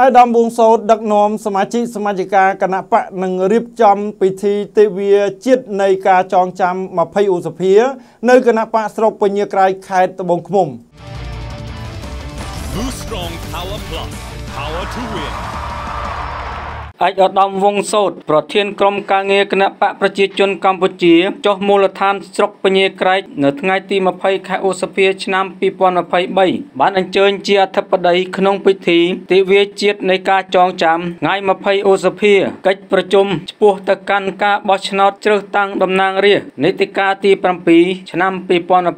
អាយដាមបួងសោតដឹកនាំសមាជិកសមាជិកាគណៈបកនឹងរៀបចំពិធីទេវាជាតិនៃការចងចាំ20ឧសភា នៅគណៈបកស្រុកពញាក្រៃខេត្តត្បូងឃ្មុំ Blue Strong Power Plus Power to Win ឯកឧត្តមវងសោតប្រធានក្រុមការងារគណៈបកប្រជាជនកម្ពុជាចុះមូលដ្ឋានស្រុកពញាក្រែកនៅថ្ងៃទី20ខែឧសភាឆ្នាំ2023បានអញ្ជើញជាអធិបតីក្នុងពិធីទិវាជាតិនៃការចងចាំថ្ងៃ20ឧសភាកិច្ចប្រជុំឆ្ពោះទៅកាន់ការបោះឆ្នោតជ្រើសតាំងតំណាងរាស្ត្រនីតិកាលទី7ឆ្នាំ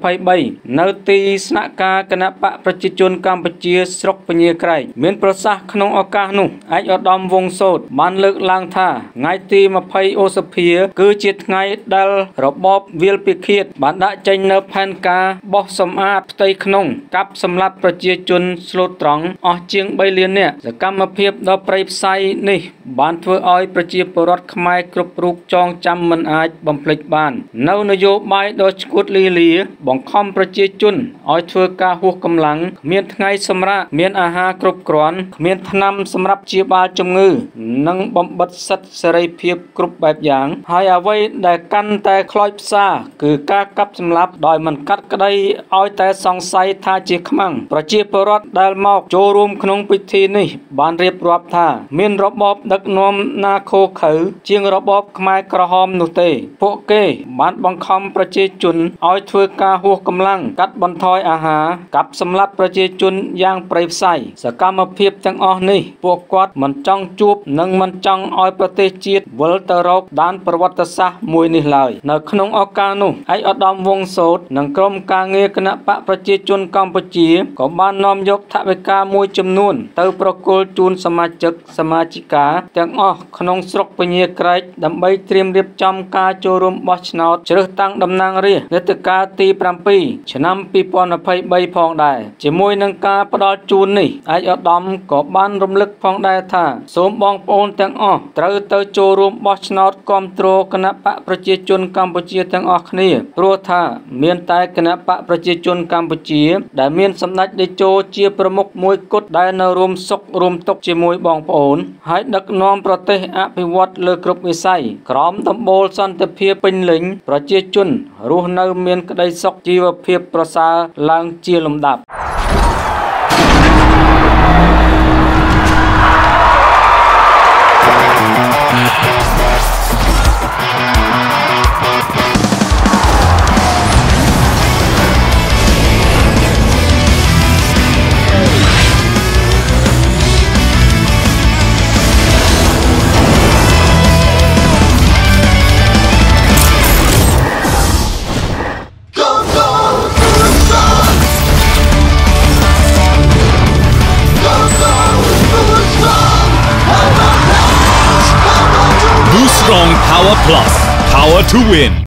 2023នៅទីស្នាក់ការគណៈបកប្រជាជនកម្ពុជាស្រុកពញាក្រែកមានប្រសាសន៍ក្នុងឱកាសនោះឯកឧត្តមវងសោតបានលើកឡើងថាថ្ងៃទី20ឧសភាគឺជាថ្ងៃដែលរបបវាលពិឃាតបានដាក់ចេញនៅផែនការបោះសម្អាតផ្ទៃក្នុងកាប់សម្លាប់ប្រជាជនស្លូតត្រង់អស់ជាង3លាននាក់សកម្មភាពដ៏ប្រៃផ្សៃនេះបានធ្វើឲ្យប្រជាពលរដ្ឋខ្មែរគ្រប់រូបចងចាំមិនអាចបំភ្លេចបាន នៅនយោបាយដ៏ឆ្កួតលីលា បង្ខំប្រជាជនឲ្យធ្វើការហួសកម្លាំងគ្មានថ្ងៃសម្រាកមានអាហារគ្រប់គ្រាន់គ្មានថ្នាំសម្រាប់ព្យាបាលជំងឺនិងបំបិតសិទ្ធិសេរីភាពគ្រប់បែបយ៉ាង ហើយអ្វីដែលកាន់តែខ្លោចផ្សាគឺការកាប់សម្លាប់ដោយមិនកាត់ក្តីឲ្យតែសង្ស័យថាជាខ្មាំងប្រជាពលរដ្ឋដែលមកចូលរួមក្នុងពិធីនេះ បានរៀបរាប់ថា មានរបបដឹកនាំណាខូខើជាងរបបខ្មែរក្រហមនោះទេ ពួកគេបានបង្ខំប្រជាជនឲ្យធ្វើការហួសកម្លាំងកាត់បន្ថយអាហារកាប់សម្លាប់ប្រជាជនយ៉ាងប្រៃផ្សៃសកម្មភាពទាំងអស់នេះ ពួកគាត់មិនចង់ជួបនិងមិនចង់ឲ្យប្រទេសជាតិវិលទៅរកដានប្រវត្តិសាស្ត្រមួយនេះឡើយនៅក្នុងឱកាសនោះឯកឧត្តមវងសោតនិងក្រុមការងារគណៈបកប្រជាជនកម្ពុជាក៏បាននាំយកថវិកាមួយចំនួន ទៅប្រគល់ជូនសមាជិកសមាជិកាទាំងអស់ក្នុងស្រុកពញាក្រែកដើម្បីត្រៀមរៀបចំការចូលរួមបោះឆ្នោតជ្រើសតាំងតំណាងរាស្ត្រនេតកាលទី7ឆ្នាំ2023ផងដែរជាមួយនឹងការផ្ដល់ជូននេះឯកឧត្តមក៏បានរំលឹកផងដែរថាសូមបងប្អូនទាំងអស់ត្រូវទៅចូលរួមបោះឆ្នោតគ្រប់គ្រងគណៈបកប្រជាជនកម្ពុជាទាំងអស់គ្នាព្រោះថាមានតែគណៈបកប្រជាជនកម្ពុជា ដែលមានសម្ដេចតេជោជាប្រមុខមួយគត់ដែលនៅរួមសុខរួមទុក្ខជាមួយបងប្អូន ហើយដឹកនាំប្រទេសអភិវឌ្ឍលើគ្រប់វិស័យក្រោមដំបូលសន្តិភាពពេញលេញប្រជាជនរស់នៅមានក្តីសុខជីវភាពប្រសើរឡើងជាលំដាប់ Plus. Power to Win